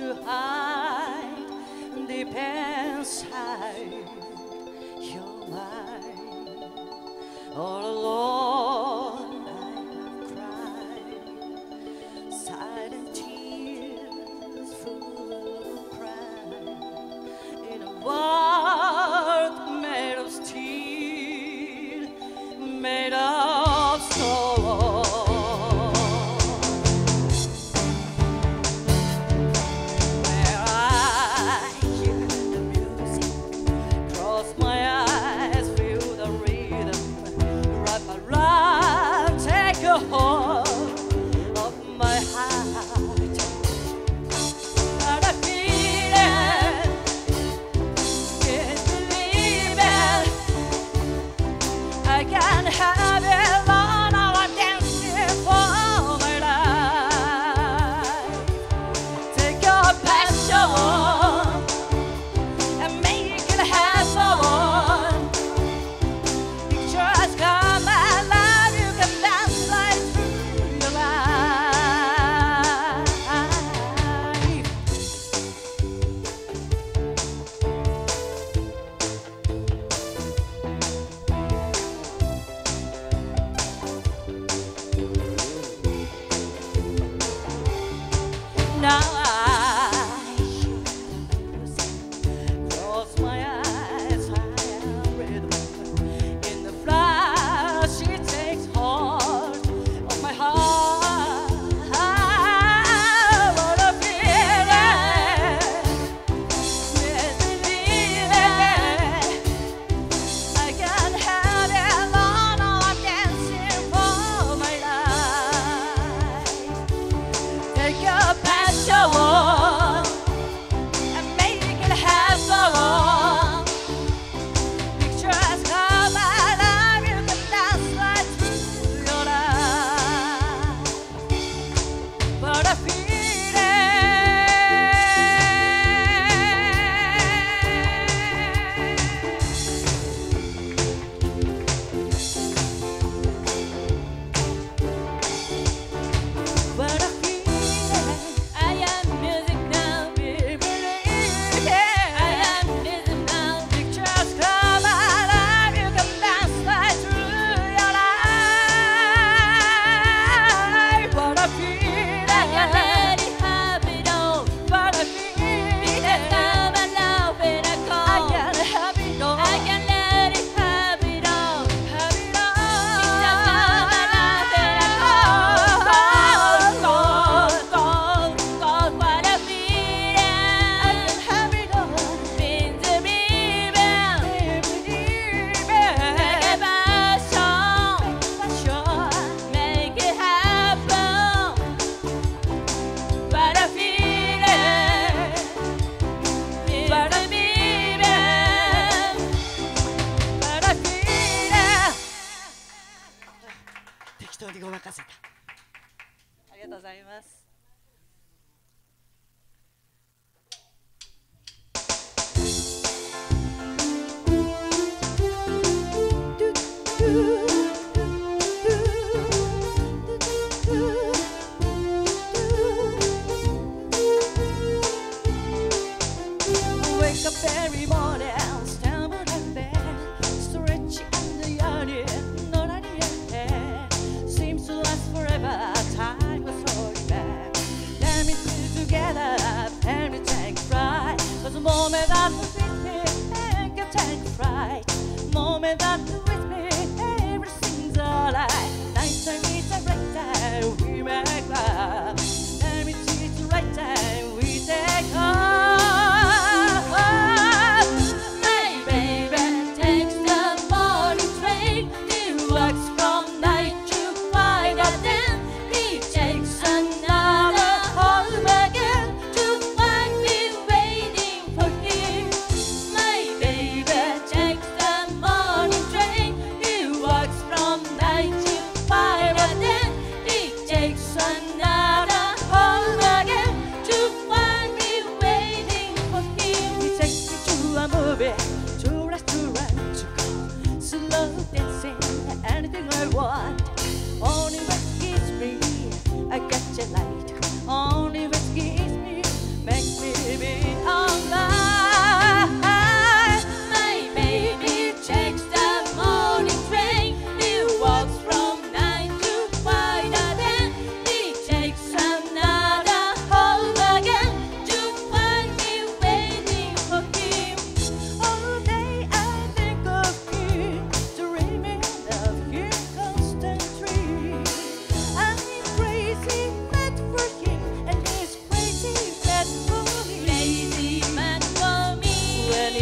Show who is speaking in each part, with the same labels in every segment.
Speaker 1: to hide deep inside your mind. Oh, All alone I cry. silent tears full of pride in a world made of steel, made of show. Everybody else stumbled Stretching not Seems to last forever, time was holding back. Let me together, Cause the moment that we think can take pride Moment that what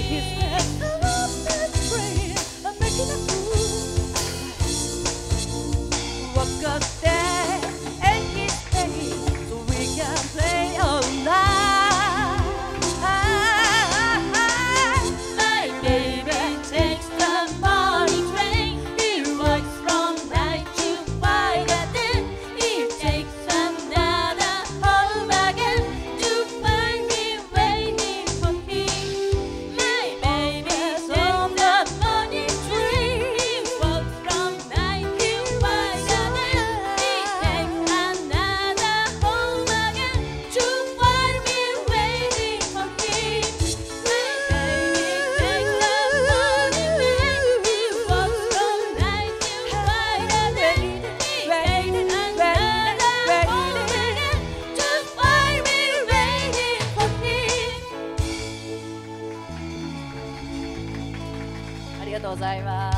Speaker 1: His name. がとうございます。